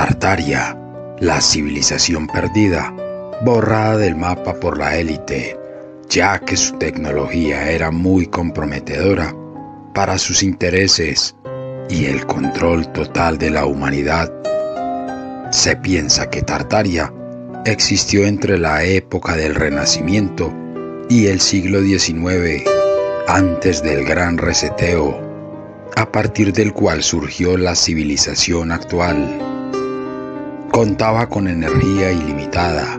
Tartaria, la civilización perdida, borrada del mapa por la élite, ya que su tecnología era muy comprometedora para sus intereses y el control total de la humanidad. Se piensa que Tartaria existió entre la época del Renacimiento y el siglo XIX, antes del gran reseteo, a partir del cual surgió la civilización actual. Contaba con energía ilimitada,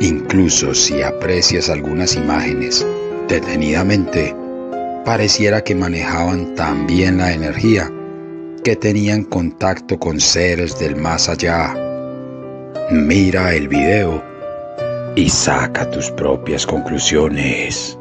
incluso si aprecias algunas imágenes detenidamente, pareciera que manejaban tan bien la energía que tenían contacto con seres del más allá. Mira el video y saca tus propias conclusiones.